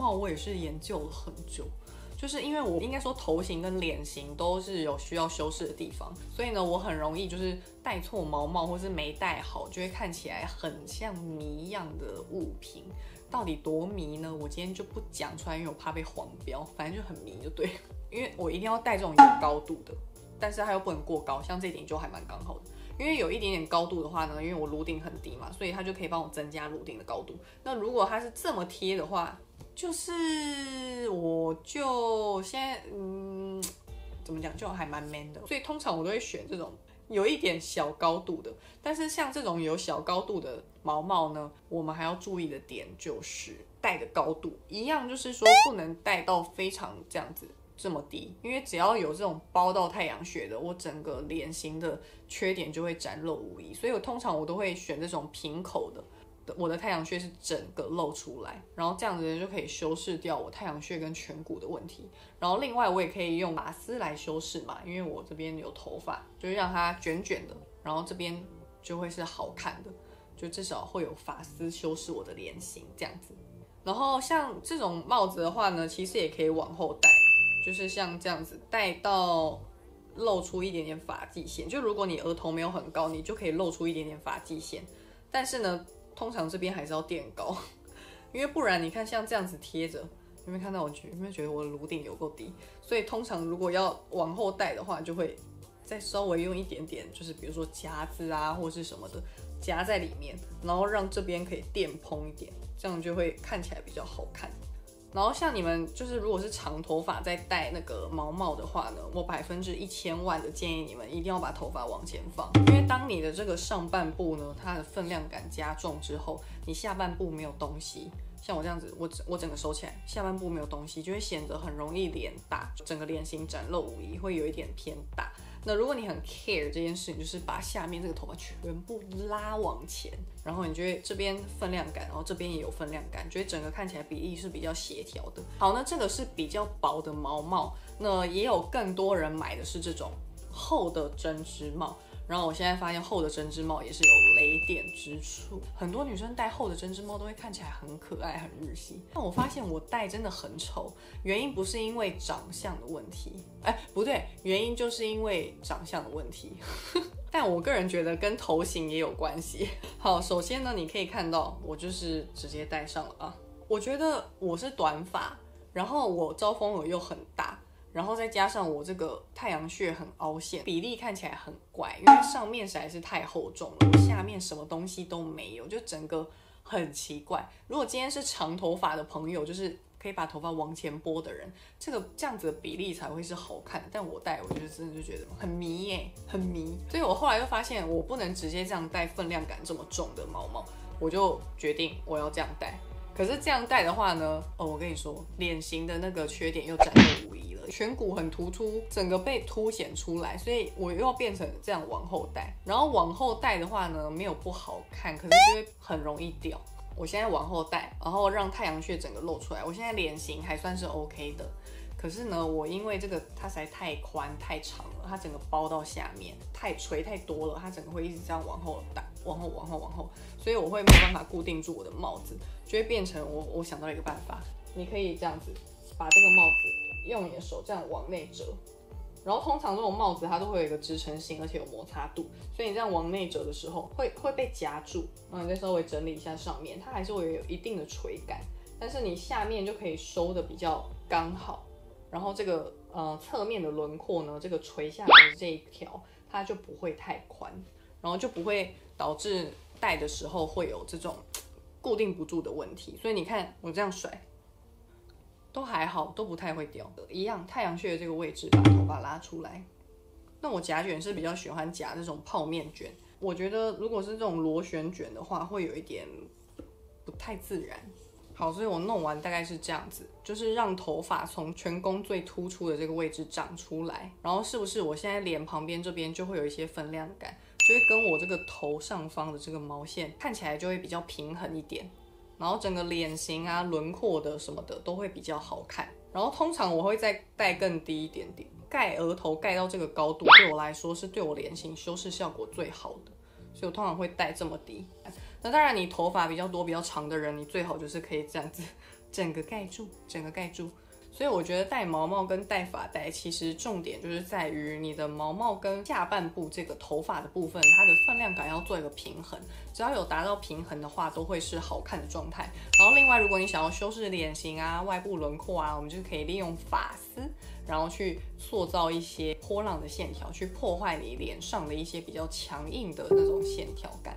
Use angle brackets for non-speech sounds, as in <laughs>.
帽我也是研究了很久。就是因为我应该说头型跟脸型都是有需要修饰的地方，所以呢，我很容易就是戴错毛帽或是没戴好，就会看起来很像谜一样的物品。到底多迷呢？我今天就不讲出来，因为我怕被黄标。反正就很迷，就对。因为我一定要戴这种有高度的，但是它又不能过高，像这顶就还蛮刚好的。因为有一点点高度的话呢，因为我颅顶很低嘛，所以它就可以帮我增加颅顶的高度。那如果它是这么贴的话，就是我就现在嗯，<tsk> 怎么讲就还蛮 man 的，所以通常我都会选这种有一点小高度的。但是像这种有小高度的毛帽呢，我们还要注意的点就是戴的高度一样，就是说不能戴到非常这样子这么低，因为只要有这种包到太阳穴的，我整个脸型的缺点就会展露无遗。所以我通常我都会选这种平口的。我的太阳穴是整个露出来，然后这样子就可以修饰掉我太阳穴跟颧骨的问题。然后另外我也可以用发丝来修饰嘛，因为我这边有头发，就是让它卷卷的，然后这边就会是好看的，就至少会有发丝修饰我的脸型这样子。然后像这种帽子的话呢，其实也可以往后戴，就是像这样子戴到露出一点点发际线。就如果你额头没有很高，你就可以露出一点点发际线，但是呢。通常这边还是要垫高，<laughs> 因为不然你看像这样子贴着，有没有看到我觉有没有觉得我颅顶有够低？所以通常如果要往后戴的话，就会再稍微用一点点，就是比如说夹子啊或是什么的夹在里面，然后让这边可以垫蓬一点，这样就会看起来比较好看。然后像你们就是如果是长头发在戴那个毛帽的话呢，我百分之一千万的建议你们一定要把头发往前放，因为当你的这个上半部呢，它的分量感加重之后，你下半部没有东西，像我这样子，我我整个收起来，下半部没有东西，就会显得很容易脸大，整个脸型展露无遗，会有一点偏大。那如果你很 care 这件事情，就是把下面这个头发全部拉往前，然后你觉得这边分量感，然后这边也有分量感，觉得整个看起来比例是比较协调的。好，那这个是比较薄的毛帽，那也有更多人买的是这种厚的针织帽。然后我现在发现厚的针织帽也是有雷点之处，很多女生戴厚的针织帽都会看起来很可爱、很日系。但我发现我戴真的很丑，原因不是因为长相的问题，哎，不对，原因就是因为长相的问题。<laughs> 但我个人觉得跟头型也有关系。好，首先呢，你可以看到我就是直接戴上了啊，我觉得我是短发，然后我招风耳又很大。然后再加上我这个太阳穴很凹陷，比例看起来很怪，因为上面实在是太厚重了，下面什么东西都没有，就整个很奇怪。如果今天是长头发的朋友，就是可以把头发往前拨的人，这个这样子的比例才会是好看。但我戴，我就真的就觉得很迷耶，很迷。所以我后来就发现，我不能直接这样戴分量感这么重的毛毛，我就决定我要这样戴。可是这样戴的话呢，哦，我跟你说，脸型的那个缺点又展露无遗了。颧骨很突出，整个被凸显出来，所以我又要变成这样往后戴。然后往后戴的话呢，没有不好看，可是就会很容易掉。我现在往后戴，然后让太阳穴整个露出来。我现在脸型还算是 OK 的，可是呢，我因为这个它实在太宽太长了，它整个包到下面太垂太多了，它整个会一直这样往后戴，往后往后往后，所以我会没有办法固定住我的帽子，就会变成我我想到一个办法，你可以这样子把这个帽子。用你的手这样往内折，然后通常这种帽子它都会有一个支撑性，而且有摩擦度，所以你这样往内折的时候会会被夹住。然后你再稍微整理一下上面，它还是会有一定的垂感，但是你下面就可以收的比较刚好。然后这个呃侧面的轮廓呢，这个垂下来的这一条它就不会太宽，然后就不会导致戴的时候会有这种固定不住的问题。所以你看我这样甩。都还好，都不太会掉。一样，太阳穴的这个位置把头发拉出来。那我夹卷是比较喜欢夹这种泡面卷，我觉得如果是这种螺旋卷的话，会有一点不太自然。好，所以我弄完大概是这样子，就是让头发从颧弓最突出的这个位置长出来。然后是不是我现在脸旁边这边就会有一些分量感，就会跟我这个头上方的这个毛线看起来就会比较平衡一点。然后整个脸型啊、轮廓的什么的都会比较好看。然后通常我会再戴更低一点点，盖额头盖到这个高度，对我来说是对我脸型修饰效果最好的。所以我通常会戴这么低。那当然，你头发比较多、比较长的人，你最好就是可以这样子 <laughs> 整个盖住，整个盖住。所以我觉得戴毛毛跟戴发带，其实重点就是在于你的毛毛跟下半部这个头发的部分，它的分量感要做一个平衡。只要有达到平衡的话，都会是好看的状态。然后另外，如果你想要修饰脸型啊、外部轮廓啊，我们就可以利用发丝，然后去塑造一些波浪的线条，去破坏你脸上的一些比较强硬的那种线条感。